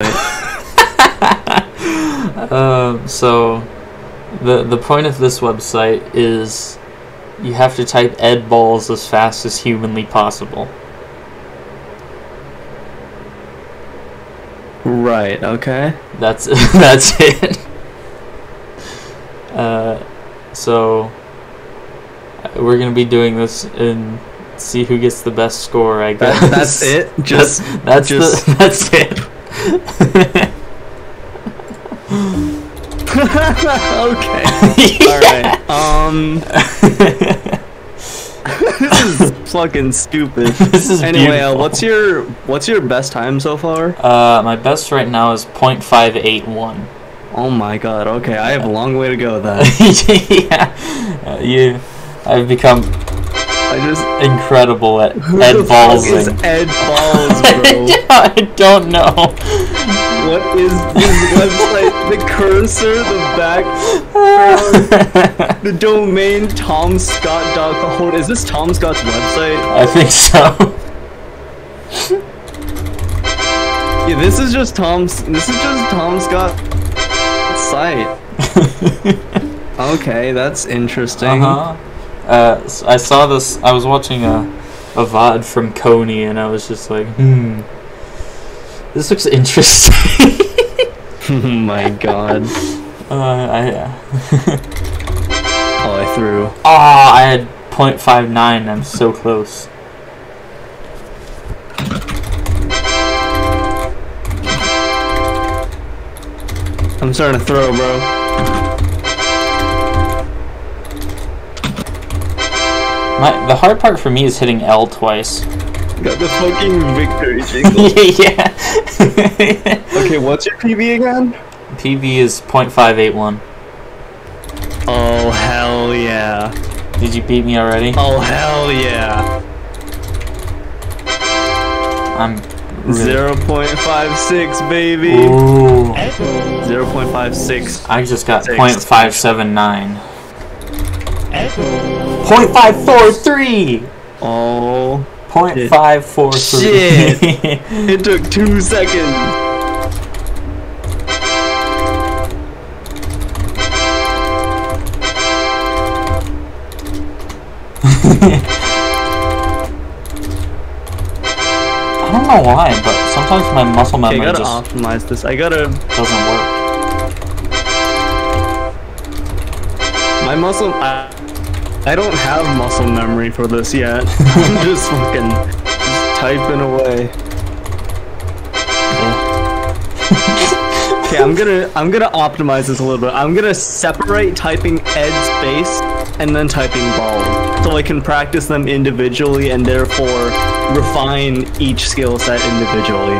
Um, so the the point of this website is you have to type ed balls as fast as humanly possible. Right. Okay. That's that's it. Uh, so we're gonna be doing this and see who gets the best score. I guess That, that's it. Just That's just- the, that's it. Okay. All right. Um. this is fucking stupid. This is Anyway, uh, what's your what's your best time so far? Uh, my best right now is .581. Oh my god. Okay, I have a long way to go then. yeah, uh, you. I've become I just incredible at who ed the fuck is. Ed Balls, bro? I don't know. what is this website? The cursor, the back, the domain tomscott.com. Hold, Is this Tom Scott's website? I think so. Yeah, this is just Tom's. This is just Tom Scott's site. Okay, that's interesting. Uh-huh. Uh I saw this. I was watching a a VOD from Coney, and I was just like, hmm, this looks interesting. oh my god. uh, I. Oh, I threw. Oh, I had .59. I'm so close. I'm starting to throw, bro. My the hard part for me is hitting L twice. Got the fucking victory jingle. yeah. okay, what's your PB again? PB is .581. Oh, hell yeah. Did you beat me already? Oh, hell yeah. I'm really... 0.56, baby. Ooh. 0.56. I just got Six. .579. .543. Oh. .543. Shit. It took two seconds. I don't know why, but sometimes my muscle Okay, I memory gotta just optimize this. I gotta. doesn't work. My muscle. I, I don't have muscle memory for this yet. I'm just fucking. Just typing away. Okay, I'm gonna I'm gonna optimize this a little bit. I'm gonna separate typing ed space and then typing ball, so I can practice them individually and therefore refine each skill set individually.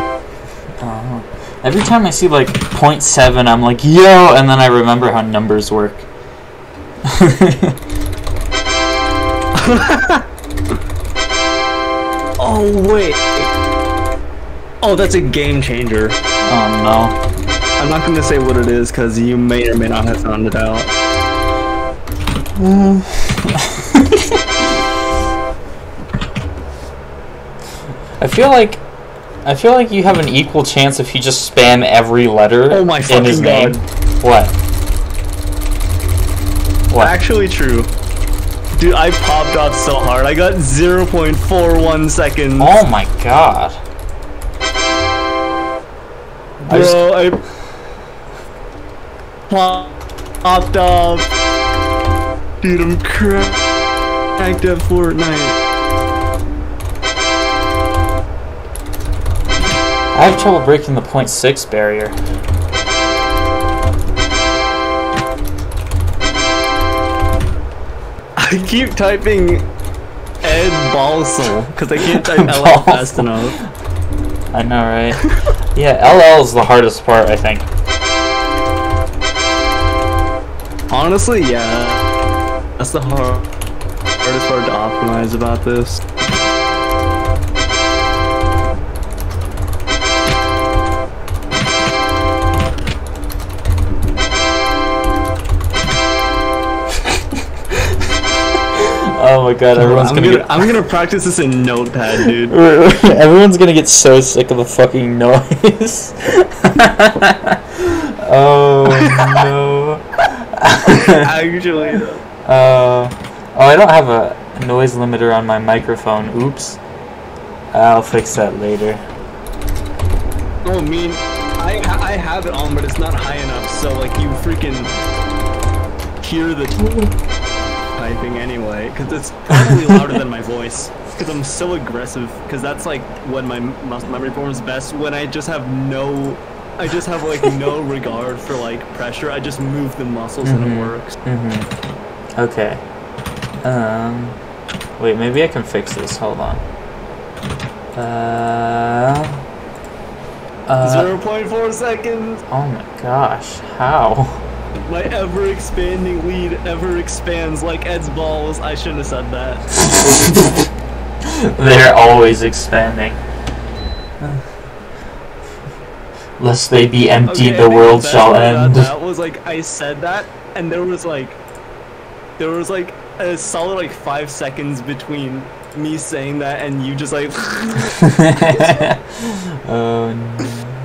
Uh, every time I see like .7, I'm like, yo, and then I remember how numbers work. Oh wait. Oh, that's a game changer. Oh no. I'm not gonna say what it is because you may or may not have found it out. Mm. I feel like I feel like you have an equal chance if you just spam every letter Oh my in his fucking name. What? What? Actually true. Dude, I popped off so hard. I got 0.41 seconds. Oh my god. I just- Bro, I popped off. Dude, I'm cracked at Fortnite. I have trouble breaking the point six barrier. I keep typing Ed Balsal because I can't type LL fast enough. I know, right? yeah, LL is the hardest part, I think. Honestly, yeah. That's the hard, hardest part to optimize about this. Oh my god, everyone's I'm gonna, gonna, get I'm gonna practice this in Notepad, dude. everyone's gonna get so sick of the fucking noise. oh no. Actually, though. Uh, oh, I don't have a noise limiter on my microphone. Oops. I'll fix that later. Oh, I mean, I ha- I have it on, but it's not high enough, so like you freaking hear the typing anyway, because it's probably louder than my voice. Because I'm so aggressive. Because that's like when my muscle memory performs best. When I just have no, I just have like no regard for like pressure. I just move the muscles and it Mhm. works. Mm-hmm. Okay. Um. Wait, maybe I can fix this. Hold on. Uh. Uh. Zero point four seconds. Oh my gosh. How? My ever expanding lead ever expands like Ed's balls. I shouldn't have said that. They're always expanding. Lest they be empty, Okay, the world shall end. That was like I said that, and there was like, there was like a solid like five seconds between me saying that and you just like. oh no.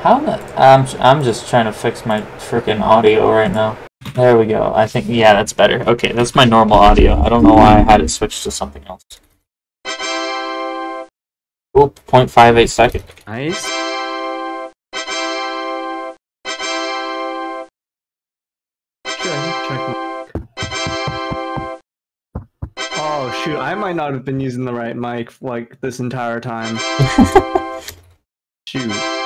How the? I'm I'm just trying to fix my freaking audio right now. There we go. I think yeah, that's better. Okay, that's my normal audio. I don't know why I had it switched to something else. Oop, 0.58 second. nice. Should I check my- Oh shoot! I might not have been using the right mic like this entire time. Shoot.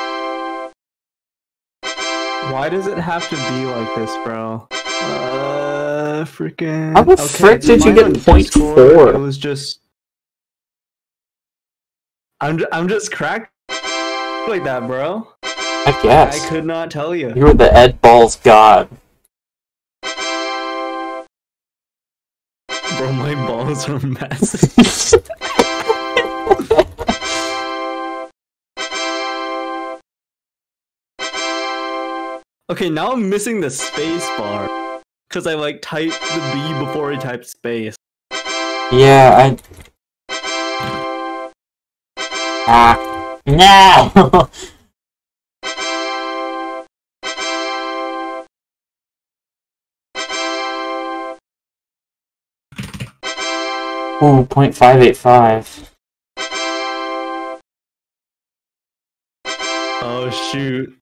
Why does it have to be like this, bro? Uh, freaking. How the frick did you get on point Discord, four? It was just. I'm ju- I'm just cracked like that, bro. I guess. I could not tell you. You were the Ed Balls god. Bro, my balls are massive. okay, now I'm missing the space bar. Because I like typed the B before I typed space. yeah, I. Ah. No! Ooh, 0.585. Oh shoot.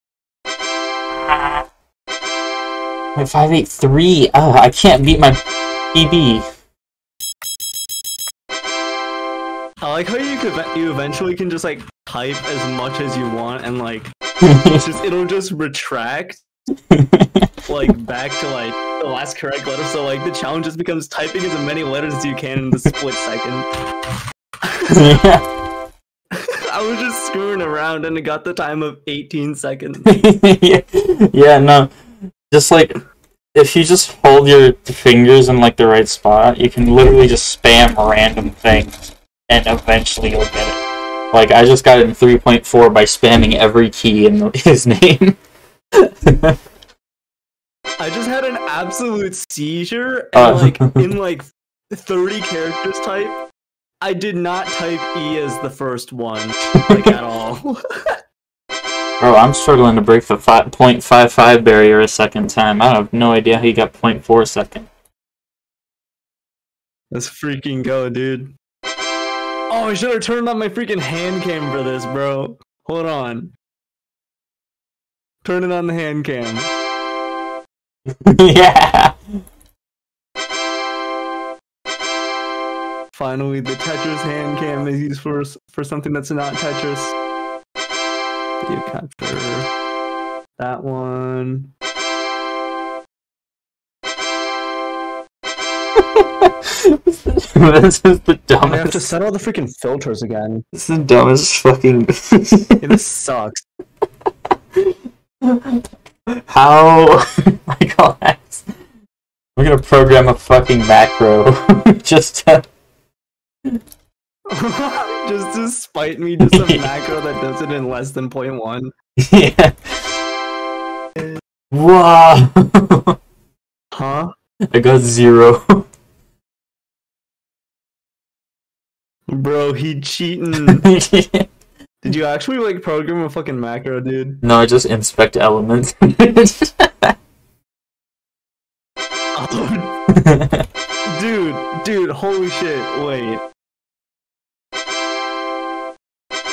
0.583. Oh, I can't beat my PB. I like how you could you eventually can just like type as much as you want and like it's just it'll just retract like back to like the last correct letter. So like the challenge just becomes typing as many letters as you can in the split second. I was just screwing around and it got the time of 18 seconds. yeah, no. Just like if you just hold your fingers in like the right spot, you can literally just spam random things, and eventually you'll get it. Like I just got it in 3.4 by spamming every key in his name. I just had an absolute seizure Uh. and like in like 30 characters type. I did not type E as the first one, like at all. Bro, I'm struggling to break the fi- 0.55 barrier a second time. I have no idea how you got 0.4 second. Let's freaking go, dude. Oh, I should have turned on my freaking hand cam for this, bro. Hold on. Turn it on the hand cam. yeah. Finally, the Tetris hand cam is used for for something that's not Tetris. Video capture. That one. this is the dumbest. I have to set all the freaking filters again. This is the dumbest fucking. Yeah, this sucks. How? my God. We're gonna program a fucking macro just to. just to spite me, just a macro that does it in less than 0.1. yeah. Wow. Huh? I got zero. Bro, he cheating. Did you actually like program a fucking macro, dude? no, I just inspect elements. dude, dude, holy shit, wait.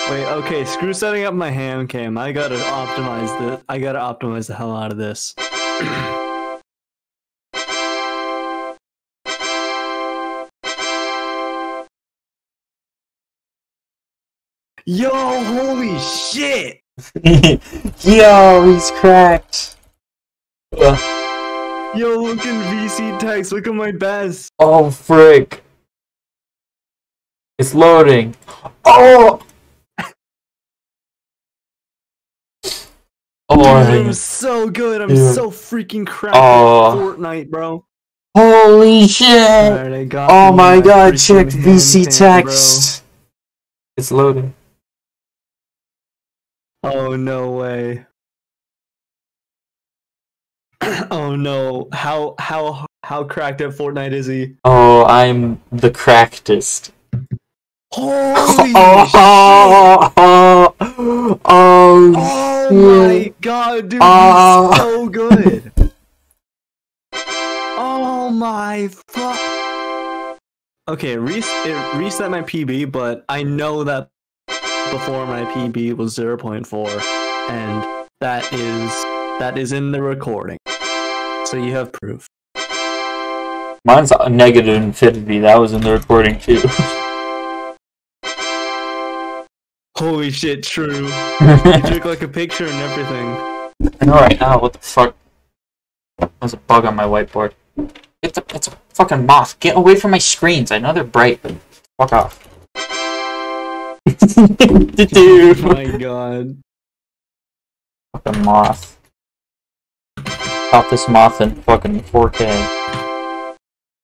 Wait, okay, screw setting up my ham cam. I gotta optimize the I gotta optimize the hell out of this. Yo, holy shit! Yo, he's cracked. Uh, Yo, look in VC text, look at my best. oh, frick. It's loading. Oh! Oh, I Dude, think I'm so good. I'm Dude. so freaking cracked Oh. at Fortnite, bro. Holy shit! Got Oh me my god, check VC text. It's loading. Oh no way. oh no. How how how cracked at Fortnite is he? Oh, I'm the crackedest. Holy oh, shit! oh, oh, oh, Oh shit. my god, dude, Oh. he's ah. so good. oh my fuck. Okay, res- it reset my PB, but I know that before my PB was 0.4, and that is that is in the recording. So you have proof. Mine's a negative infinity. That was in the recording too. Holy shit, true. You took like a picture and everything. I know right now. What the fuck? There's a bug on my whiteboard. It's a, it's a fucking moth. Get away from my screens. I know they're bright, but fuck off. Oh my god. Fucking moth. Caught this moth in fucking 4K.